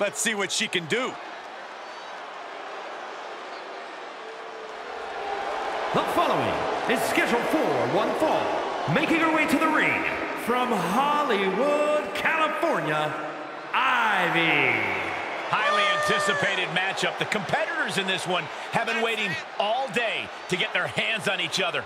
Let's see what she can do. The following is scheduled for one fall, making her way to the ring from Hollywood, California, Ivy. Highly anticipated matchup. The competitors in this one have been waiting all day to get their hands on each other.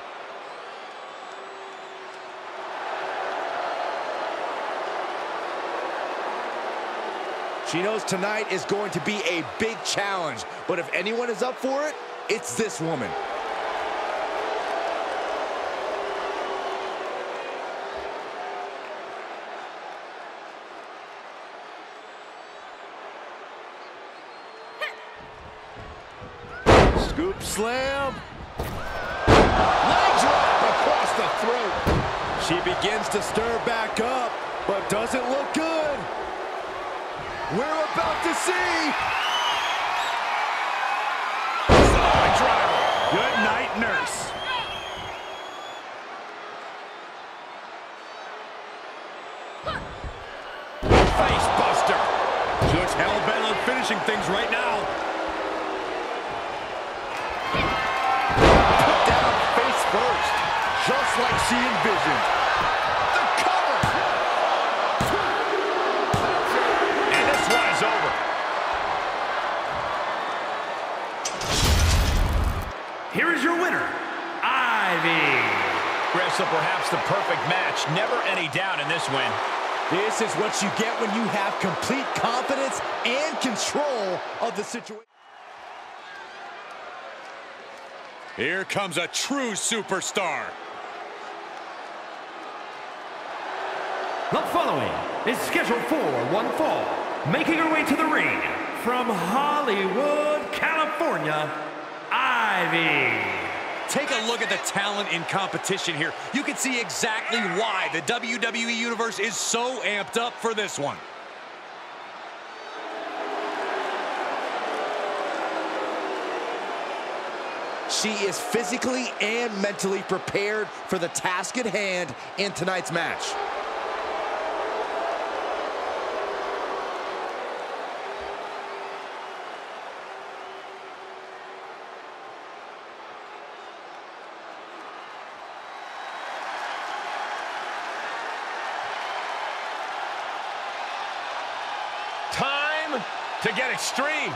She knows tonight is going to be a big challenge, but if anyone is up for it, it's this woman. Scoop slam. Leg drop across the throat. She begins to stir back up, but doesn't look good. We're about to see. Solid driver. Good night, nurse. Face buster. She hell-bent on finishing things right now. Put down face first, just like she envisioned. Perhaps the perfect match. Never any doubt in this win. This is what you get when you have complete confidence and control of the situation. Here comes a true superstar. The following is scheduled for one fall, making her way to the ring from Hollywood, California, Ivy. Take a look at the talent in competition here. You can see exactly why the WWE Universe is so amped up for this one. She is physically and mentally prepared for the task at hand in tonight's match. Time to get extreme.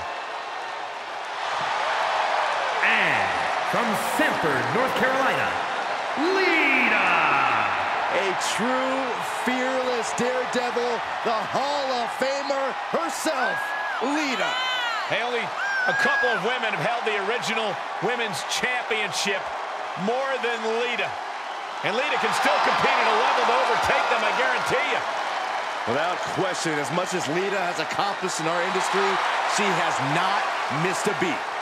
And from Sanford, North Carolina, Lita. A true, fearless daredevil, the Hall of Famer herself, Lita. Haley, a couple of women have held the original women's championship more than Lita. And Lita can still compete at a level to overtake them, I guarantee you. Without question, as much as Lita has accomplished in our industry, she has not missed a beat.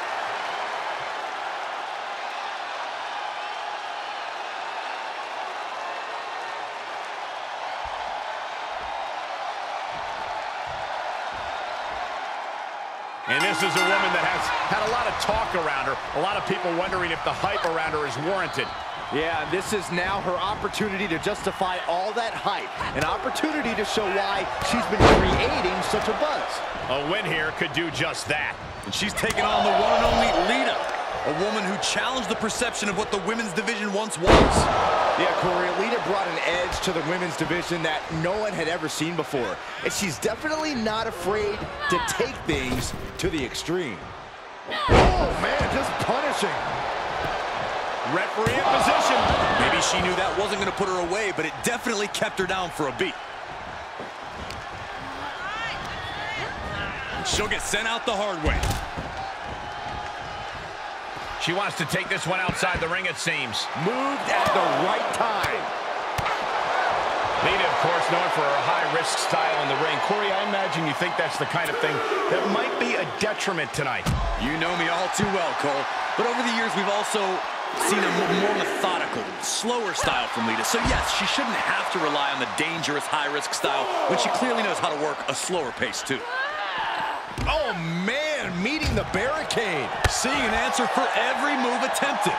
And this is a woman that has had a lot of talk around her. A lot of people wondering if the hype around her is warranted. Yeah, this is now her opportunity to justify all that hype. An opportunity to show why she's been creating such a buzz. A win here could do just that. And she's taking on the one and only Lita, a woman who challenged the perception of what the women's division once was. Yeah, Corey, Lita brought an edge to the women's division that no one had ever seen before. And she's definitely not afraid to take things to the extreme. Oh, man, just punishing. Referee in position. Maybe she knew that wasn't going to put her away, but it definitely kept her down for a beat. She'll get sent out the hard way. She wants to take this one outside the ring, it seems. Moved at the right time. Lita, of course, known for her high-risk style in the ring. Corey, I imagine you think that's the kind of thing that might be a detriment tonight. You know me all too well, Cole. But over the years, we've also seen a more methodical, slower style from Lita. So yes, she shouldn't have to rely on the dangerous high-risk style when she clearly knows how to work a slower pace too. Oh, man, meeting the barricade. Seeing an answer for every move attempted.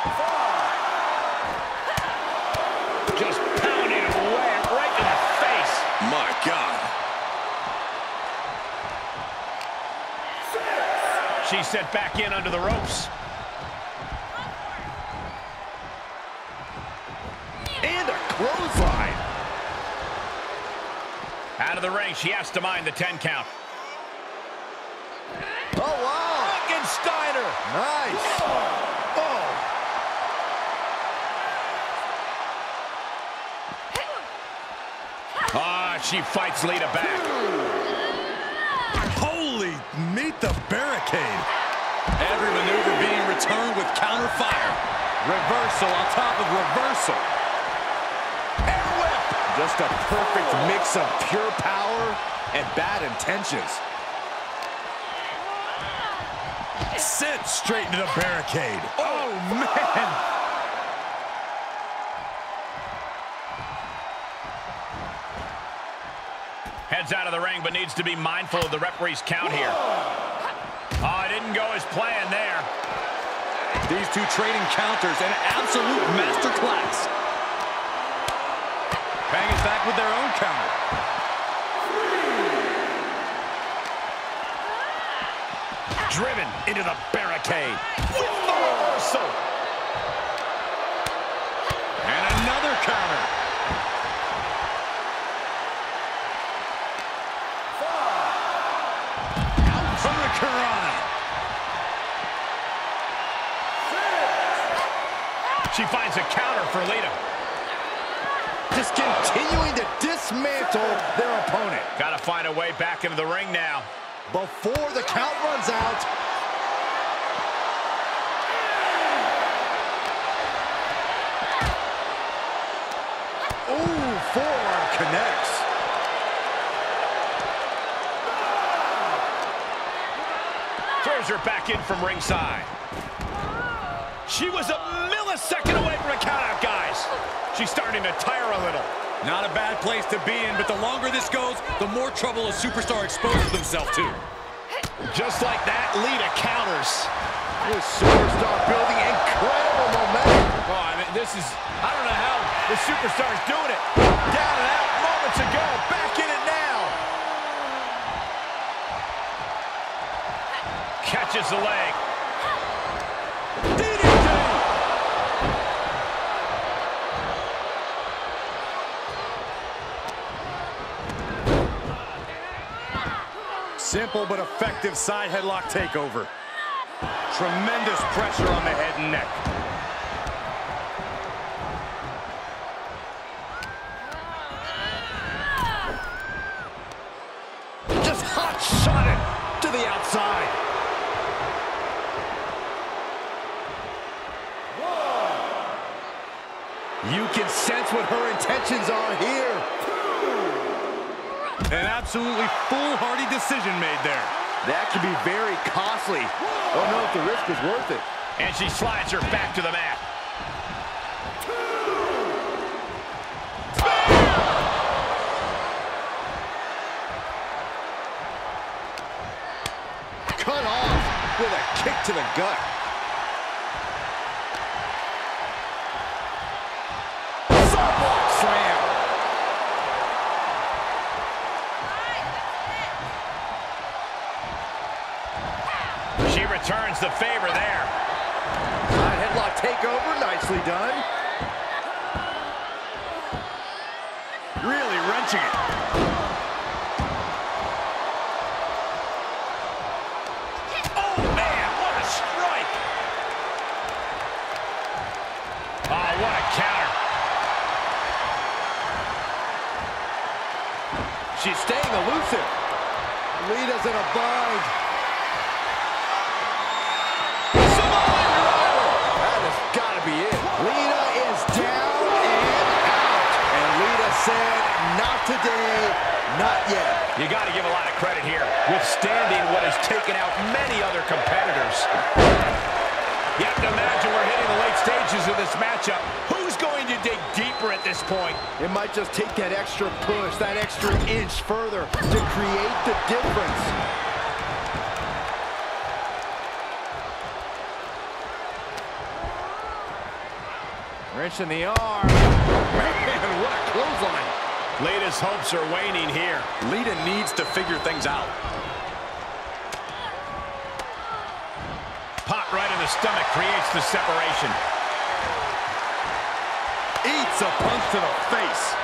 Just pounding away right in the face. My God. She sent back in under the ropes. And a clothesline. Out of the ring, she has to mind the 10 count. Oh, wow. Nice. Oh. Ah, she fights Lita back. Holy, meet the barricade. Every maneuver being returned with counter fire. Reversal on top of reversal. And whip. Just a perfect mix of pure power and bad intentions. Sit straight into the barricade. Oh. oh, man. Heads out of the ring, but needs to be mindful of the referee's count here. Oh, it didn't go as planned there. These two trading counters, an absolute masterclass. Bang is back with their own counter. Driven into the barricade. With the reversal. And another counter. Hurricanrana. She finds a counter for Lita. Just continuing to dismantle their opponent. Got to find a way back into the ring now. Before the count runs out. Ooh, forearm connects. Her back in from ringside. She was a millisecond away from a countout, guys. She's starting to tire a little. Not a bad place to be in, but the longer this goes, the more trouble a superstar exposes themselves to. Just like that, Lita counters. This superstar building incredible momentum. Oh, I mean, this is, I don't know how the superstar's doing it. Down and out moments ago, back in it now. Catches the leg. Simple but effective side headlock takeover. Tremendous pressure on the head and neck. Just hot shot it to the outside. You can sense what her intentions are here. An absolutely foolhardy decision made there. That could be very costly. Don't know if the risk is worth it. And she slides her back to the mat. Cut off with a kick to the gut. Returns the favor there. Side headlock takeover, nicely done. Really wrenching it. Oh, man, what a strike. Oh, what a counter. She's staying elusive. Lita's in a bind. Today, not yet. You got to give a lot of credit here, withstanding what has taken out many other competitors. You have to imagine we're hitting the late stages of this matchup. Who's going to dig deeper at this point? It might just take that extra push, that extra inch further to create the difference. Wrench in the arm. Man, what a clothesline. Lita's hopes are waning here. Lita needs to figure things out. Pot right in the stomach creates the separation. Eats a punch to the face.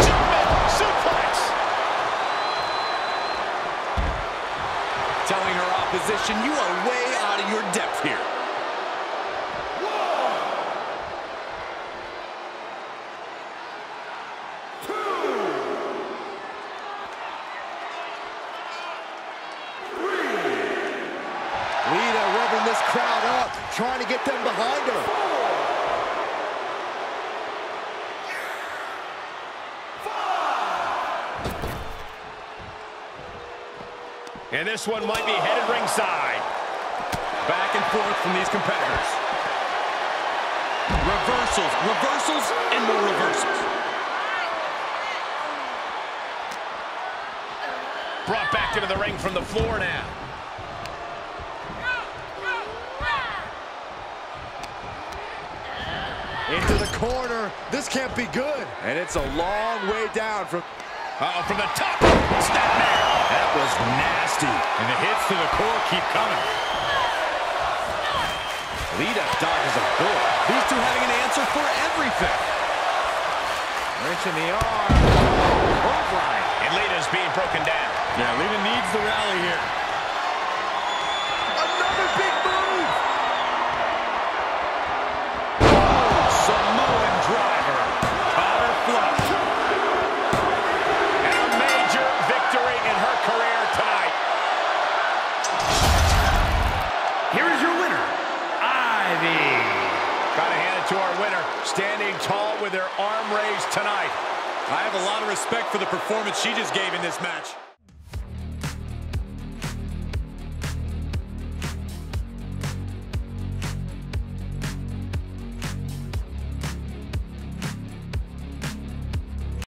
German suplex. Telling her opposition, you are way out of your depth here. Lita revving this crowd up, trying to get them behind her. And this one might be headed ringside. Back and forth from these competitors. Reversals, reversals, and more reversals. Brought back into the ring from the floor now. Into the corner. This can't be good. And it's a long way down from... Uh-oh, from the top. Snapmare. That was nasty. And the hits to the core keep coming. Lita dodges a bullet. These two having an answer for everything. Wrench in the arm. Clothesline. And Lita's being broken down. Yeah, Lita needs the rally here. Standing tall with her arm raised tonight. I have a lot of respect for the performance she just gave in this match.